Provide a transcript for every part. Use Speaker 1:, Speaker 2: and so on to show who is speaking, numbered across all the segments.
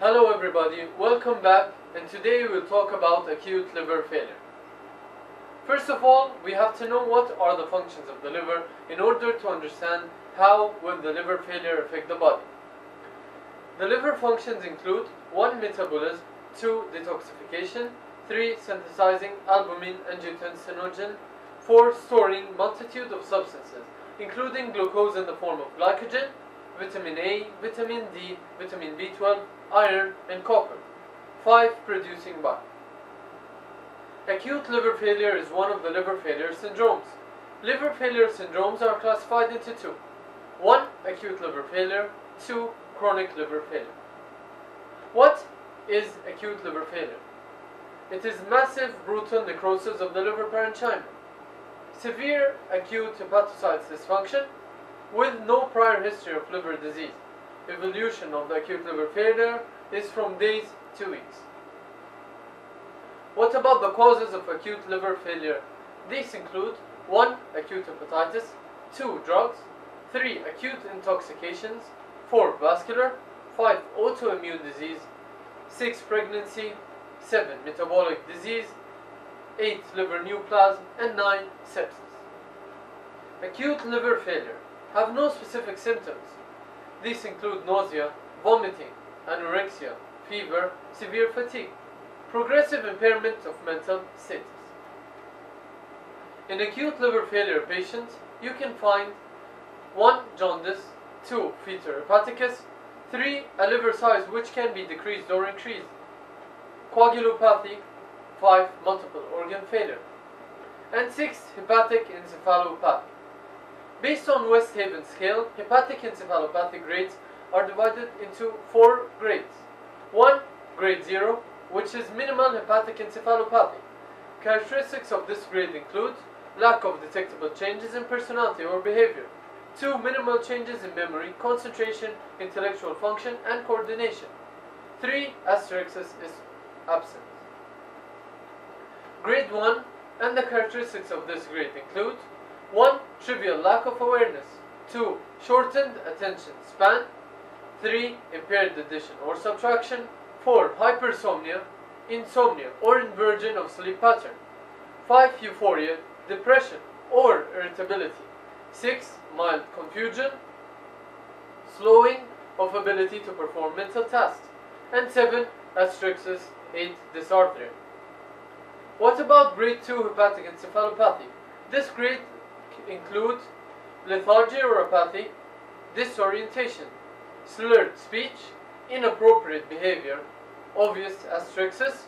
Speaker 1: Hello everybody, welcome back and today we'll talk about acute liver failure. First of all, we have to know what are the functions of the liver in order to understand how will the liver failure affect the body. The liver functions include 1. Metabolism 2. Detoxification 3. Synthesizing albumin, and angiotensinogen 4. Storing multitude of substances including glucose in the form of glycogen, vitamin A, vitamin D, vitamin B12, iron, and copper. 5. Producing bile. Acute liver failure is one of the liver failure syndromes. Liver failure syndromes are classified into two. 1. Acute liver failure. 2. Chronic liver failure. What is acute liver failure? It is massive brutal necrosis of the liver parenchyma. Severe acute hepatocyte dysfunction with no prior history of liver disease. Evolution of the acute liver failure is from days to weeks. What about the causes of acute liver failure? These include 1. Acute hepatitis 2. Drugs 3. Acute intoxications 4. Vascular 5. Autoimmune disease 6. Pregnancy 7. Metabolic disease 8. Liver neoplasm and 9. Sepsis. Acute liver failure have no specific symptoms. These include nausea, vomiting, anorexia, fever, severe fatigue, progressive impairment of mental status. In acute liver failure patients, you can find 1. Jaundice 2. Fetor hepaticus 3. A liver size which can be decreased or increased coagulopathy 5. Multiple organ failure and 6. Hepatic encephalopathy Based on West Haven scale, hepatic encephalopathy grades are divided into four grades. 1. Grade 0, which is minimal hepatic encephalopathy. Characteristics of this grade include lack of detectable changes in personality or behavior. 2. Minimal changes in memory, concentration, intellectual function, and coordination. 3. Asterixis is absent. Grade 1 and the characteristics of this grade include 1. Trivial lack of awareness 2. Shortened attention span 3. Impaired addition or subtraction 4. Hypersomnia, insomnia or inversion of sleep pattern 5. Euphoria, depression or irritability 6. Mild confusion slowing of ability to perform mental tasks and 7. Asterixis 8. Dysarthria What about grade 2 hepatic encephalopathy? This grade include lethargy or apathy, disorientation, slurred speech, inappropriate behavior, obvious asterixis,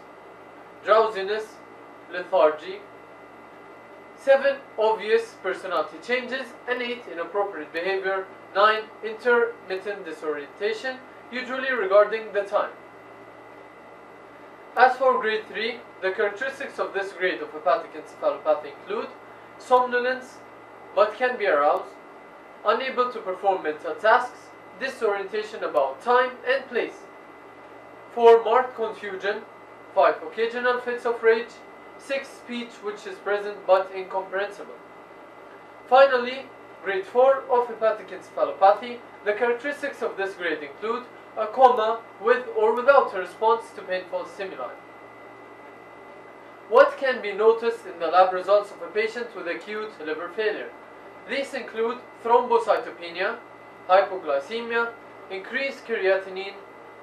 Speaker 1: drowsiness, lethargy, 7. Obvious personality changes, and 8. Inappropriate behavior, 9. Intermittent disorientation, usually regarding the time. As for grade 3, the characteristics of this grade of hepatic encephalopathy include somnolence, but can be aroused, unable to perform mental tasks, disorientation about time and place. 4. Marked confusion. 5. Occasional fits of rage. 6. Speech which is present but incomprehensible. Finally, grade 4 of hepatic encephalopathy. The characteristics of this grade include a coma with or without a response to painful stimuli. Can be noticed in the lab results of a patient with acute liver failure? These include thrombocytopenia, hypoglycemia, increased creatinine,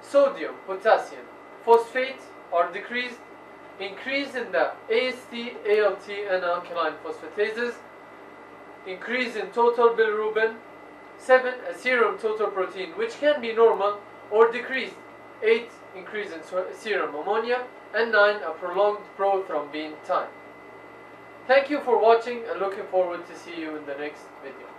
Speaker 1: sodium, potassium, phosphate are decreased, increase in the AST, ALT, and alkaline phosphatases, increase in total bilirubin, 7. A serum total protein which can be normal or decreased, 8. Increase in serum ammonia, and 9. A prolonged prothrombin time. Thank you for watching and looking forward to see you in the next video.